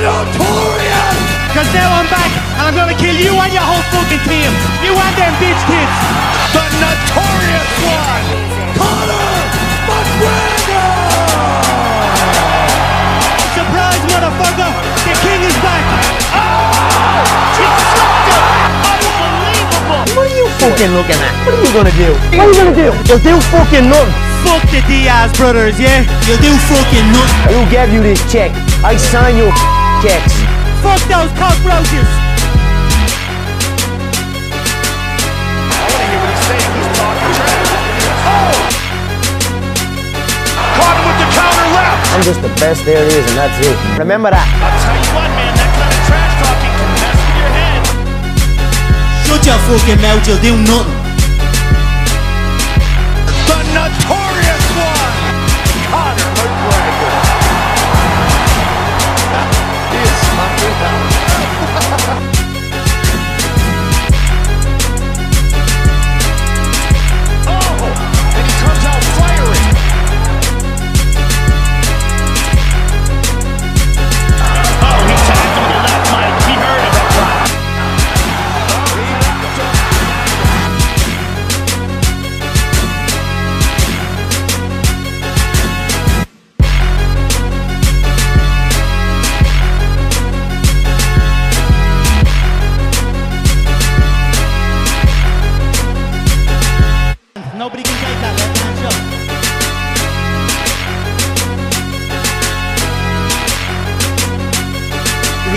Notorious! Cause now I'm back and I'm gonna kill you and your whole fucking team. You and them bitch kids. The Notorious One! Conor McGregor! Surprise, motherfucker! The king is back! Oh, what are you fucking looking at? What are you gonna do? What are you gonna do? You'll do fucking nothing. Fuck the Diaz brothers, yeah? You'll do fucking nothing. Who gave you this check? I sign your checks. Fuck those cockroaches! Caught him with the counter left! I'm just the best there is, and that's it. Remember that. I'll tell you what, man, that kind of trash talking can mess with your head. Shut your fucking mouth, you'll do nothing. The Notorious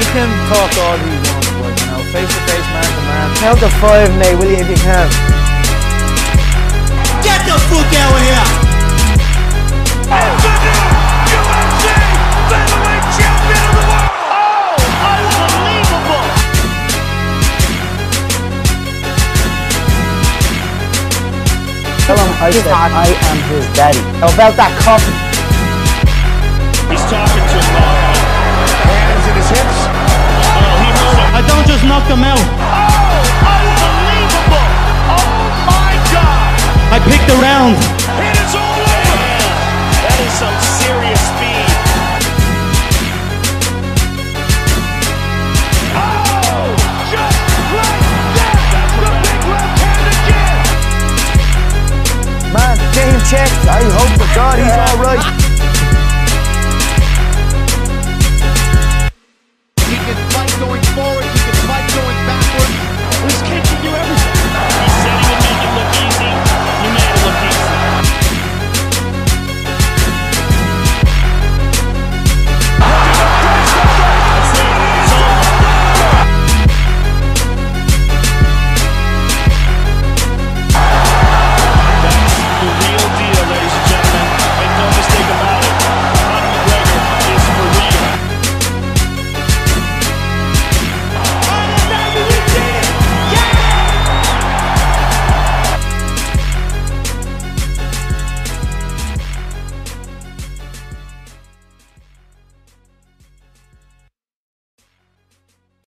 He can talk all he wants, but you know, face to face, man to man. Count to five, Nate, will you, if you can? Get the fuck out of here! The new UFC featherweight champion of the world! Oh, unbelievable! Tell him I said I am his daddy. How about that coffee? Oh, unbelievable! Oh my God! I picked the round. It is all over! That is some serious speed. Oh, just like that! The big left hand again! Man, him checked. I hope to God he's alright.